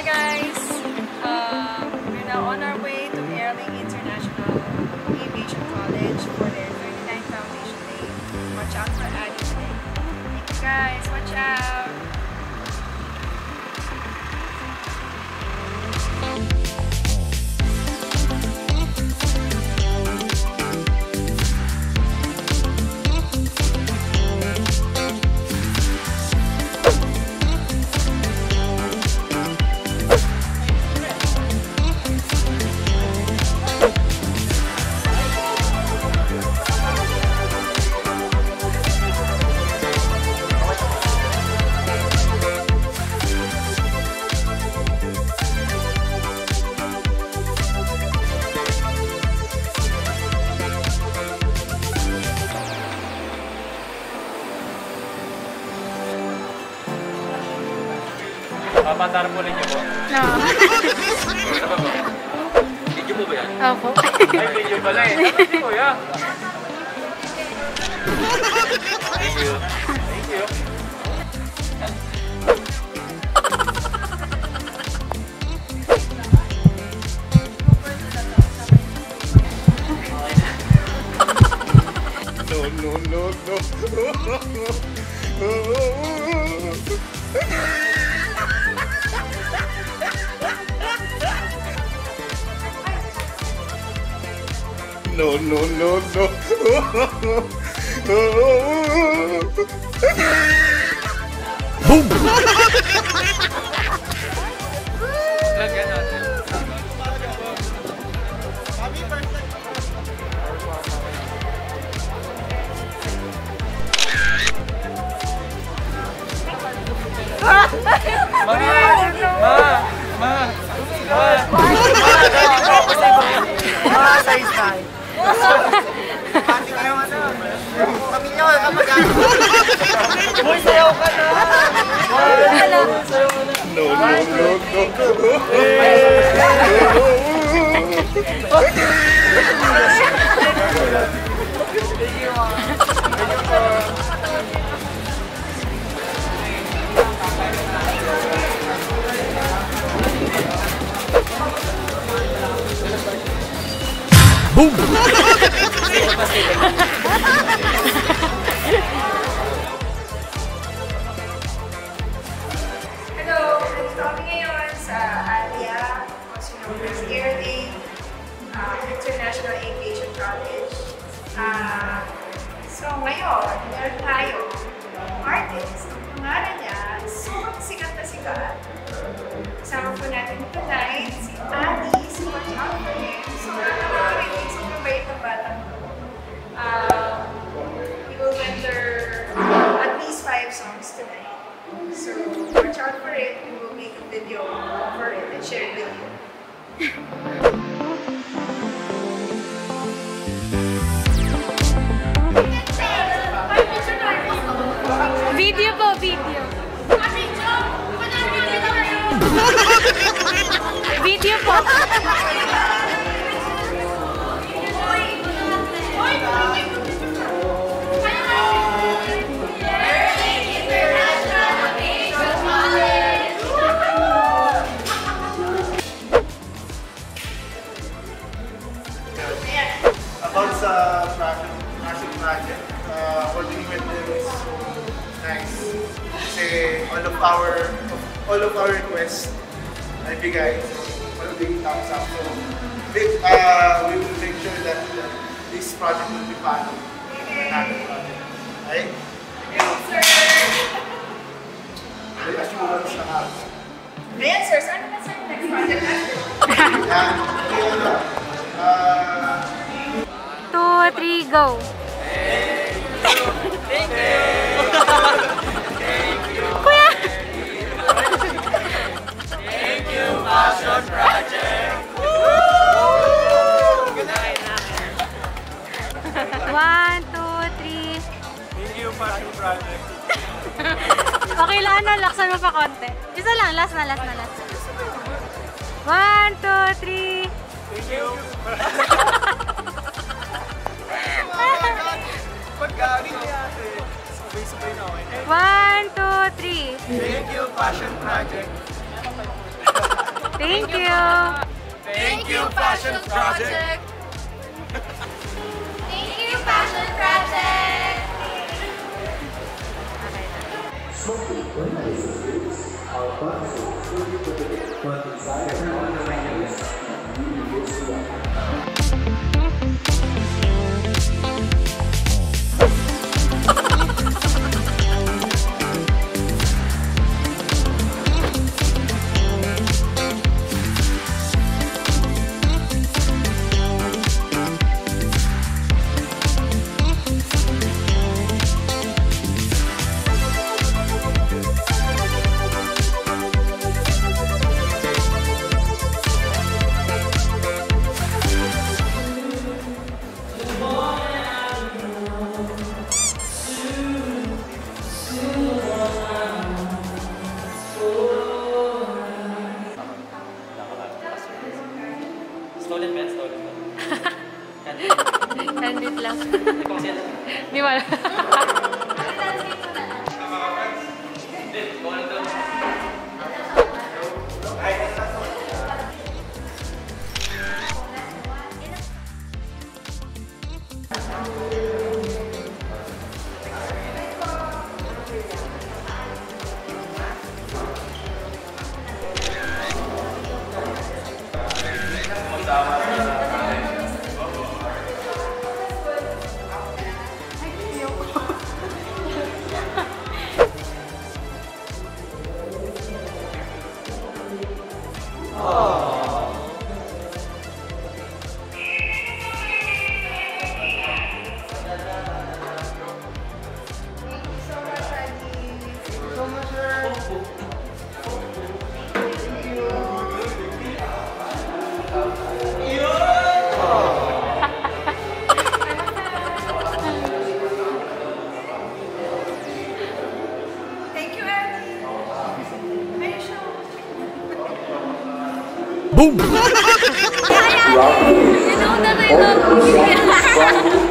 Hi guys! Uh, we're now on our way to Airling International Aviation College for their 39th Foundation Day. Watch out for Addie today. Thank you guys. Watch out! Papatarpulin niyo po. No. Po? Video mo ba yan? Opo. Ay, video pala eh. Hindi ko ya. Thank you. Thank you. No, no, no, no. No, no, no, no. Lagyan natin. Pati ka naman na. Pamilya ko, kamag-anak. Boy, sayaw ka na. No, no, no, Hello! Aviation College. Ah, so ngayon, meron tayo artist. Ang pangalan niya, sobrang sikat na sikat. Kasama po natin tonight si Adi, si Machape. Sobrang nakakarinig, sobrang bait ng batang to. Um, he will render at least five songs tonight. So watch out for it. We will make a video for it and share it with you. Of our, all of our requests ay bigay. So, all big thumbs up. So, big, uh, we will make sure that uh, this project will be followed. Another project. Okay? The assurance na nga. Ayan sir, saan naman sir next project natin? Yan. Yung ano, uh, Two, three, go. Okay lang na, laksan mo pa konti. Isa lang, last na, last na, last. One, two, three. Thank you. Pagkain niya ate. Sabay-sabay na okay. One, two, three. Thank you, Passion Project. Thank you. Thank you, Passion Project! Thank you, Passion Project! But inside, the Candid lang. Thank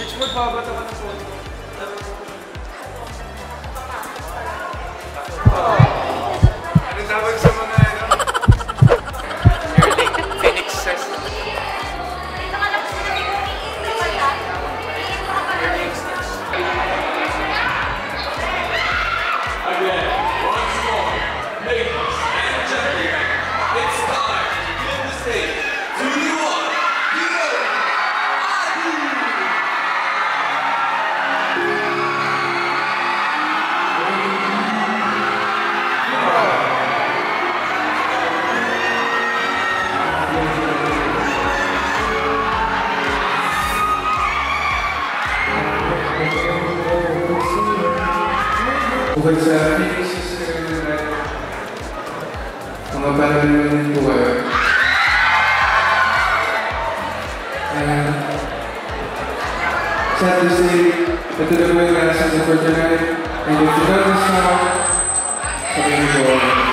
Richmond, babato ka na po. Bukod sa Phoenix Sister at mga panananin po kayo. And sad to say, ito na po yung last song for tonight. And if you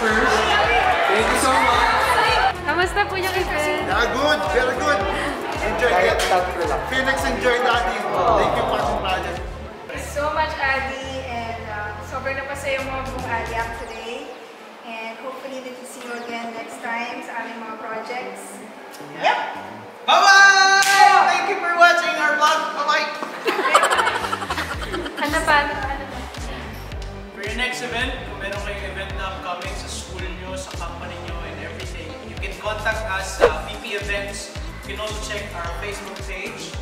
first. Thank you so much. Kamusta po yung event? Yeah, good. Very good. Enjoy it. Phoenix enjoyed Adi. Thank you, Passion Project. Thank you so much, Adi. And uh, sobrang napasaya mo buong Adi today. And hopefully we can see you again next time sa aming mga projects. Yep. Bye-bye! Thank you for watching our vlog. Bye-bye! Ano pa? Ano for your next event, meron kayong event na upcoming sa school nyo, sa company nyo, and everything, you can contact us sa VP Events. You can also check our Facebook page,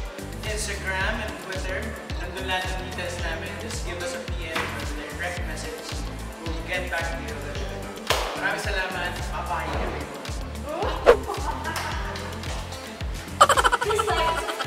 Instagram, and Twitter. Nandun lahat ang details namin. Just give us a PM or direct message. We'll get back to you. Maraming salamat. Bye-bye, everyone. Thank